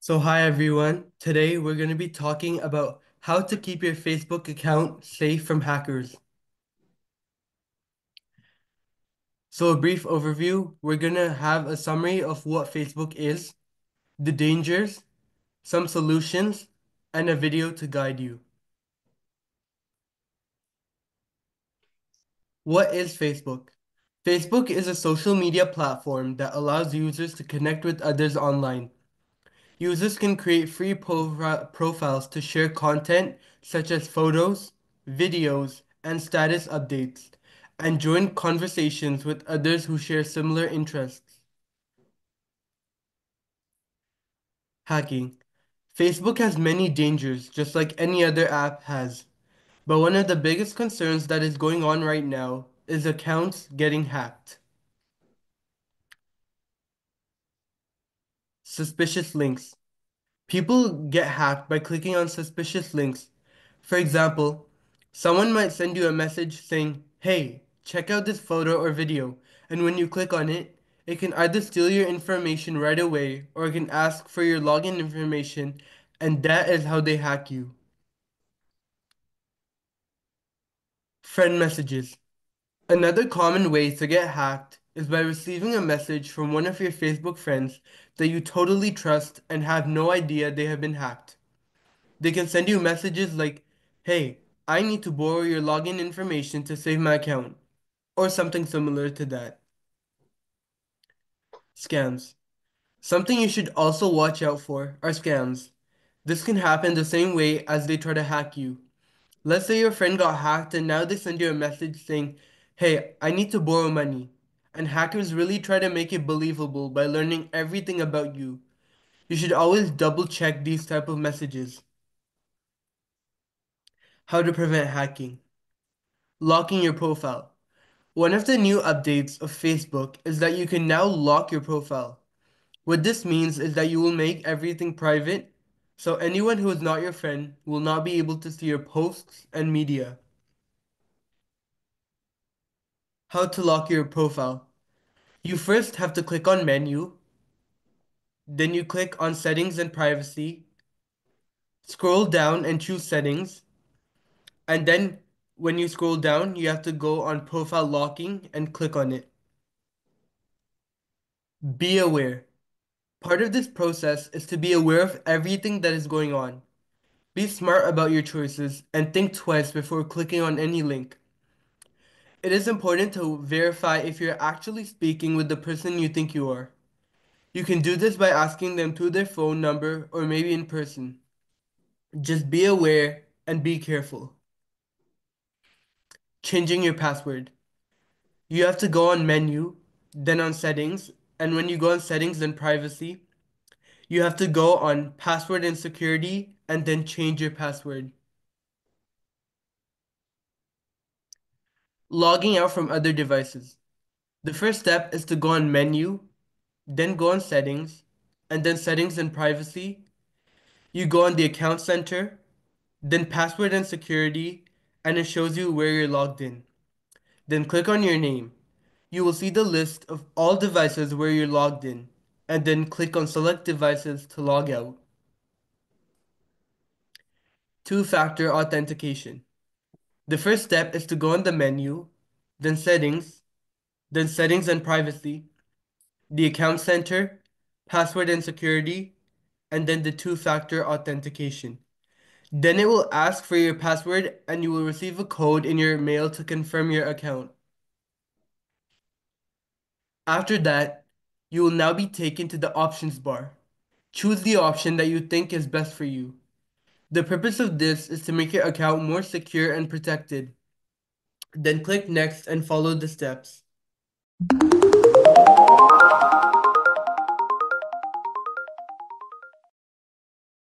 So, hi everyone. Today we're going to be talking about how to keep your Facebook account safe from hackers. So, a brief overview we're going to have a summary of what Facebook is, the dangers, some solutions, and a video to guide you. What is Facebook? Facebook is a social media platform that allows users to connect with others online. Users can create free profiles to share content such as photos, videos, and status updates, and join conversations with others who share similar interests. Hacking. Facebook has many dangers, just like any other app has. But one of the biggest concerns that is going on right now is accounts getting hacked. Suspicious links. People get hacked by clicking on suspicious links. For example, someone might send you a message saying, hey, check out this photo or video, and when you click on it, it can either steal your information right away or it can ask for your login information, and that is how they hack you. Friend messages. Another common way to get hacked is by receiving a message from one of your Facebook friends that you totally trust and have no idea they have been hacked. They can send you messages like, hey, I need to borrow your login information to save my account, or something similar to that. Scams. Something you should also watch out for are scams. This can happen the same way as they try to hack you. Let's say your friend got hacked and now they send you a message saying, hey, I need to borrow money and hackers really try to make it believable by learning everything about you. You should always double check these type of messages. How to prevent hacking. Locking your profile. One of the new updates of Facebook is that you can now lock your profile. What this means is that you will make everything private, so anyone who is not your friend will not be able to see your posts and media. How to lock your profile. You first have to click on menu, then you click on settings and privacy, scroll down and choose settings, and then when you scroll down, you have to go on profile locking and click on it. Be aware. Part of this process is to be aware of everything that is going on. Be smart about your choices and think twice before clicking on any link. It is important to verify if you're actually speaking with the person you think you are. You can do this by asking them through their phone number or maybe in person. Just be aware and be careful. Changing your password. You have to go on menu, then on settings, and when you go on settings and privacy, you have to go on password and security and then change your password. Logging out from other devices. The first step is to go on menu, then go on settings, and then settings and privacy. You go on the account center, then password and security, and it shows you where you're logged in. Then click on your name. You will see the list of all devices where you're logged in, and then click on select devices to log out. Two-factor authentication. The first step is to go on the menu, then settings, then settings and privacy, the account center, password and security, and then the two-factor authentication. Then it will ask for your password and you will receive a code in your mail to confirm your account. After that, you will now be taken to the options bar. Choose the option that you think is best for you. The purpose of this is to make your account more secure and protected. Then click next and follow the steps.